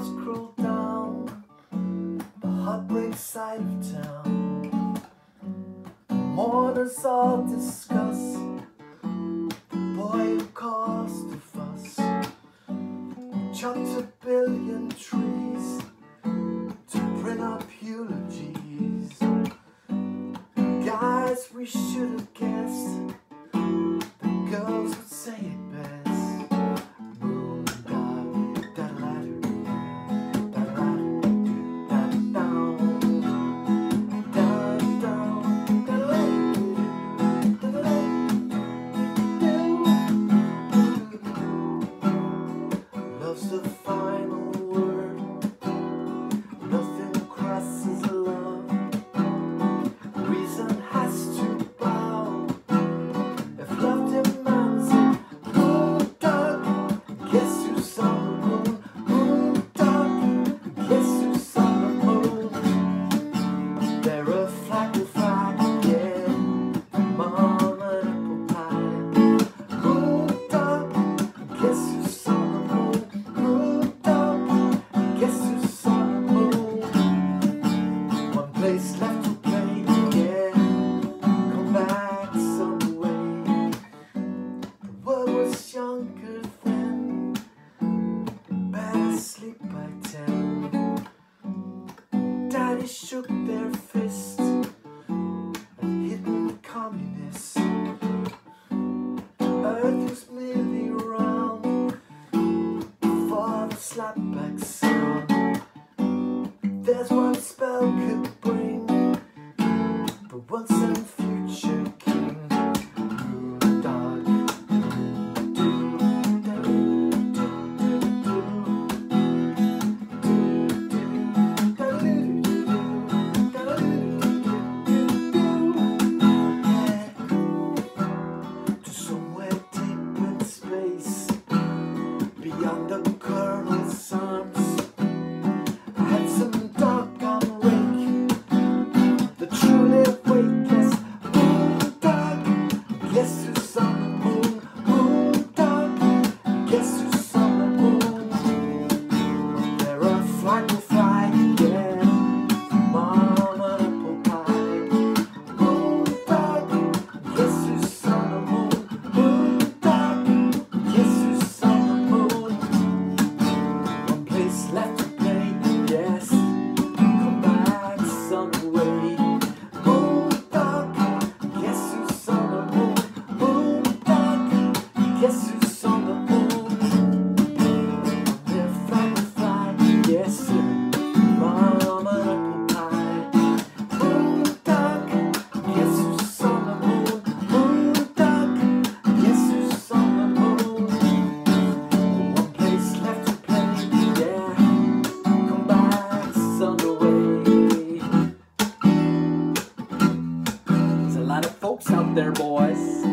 clouds crawl down the heartbreak side of town. Mourners all discuss the boy who caused the fuss. Chopped a billion trees to print up eulogies. Guys, we should have shook their fists at hitting the communists. Earth was merely round before the slapback sound. There's one spell could folks out there, boys.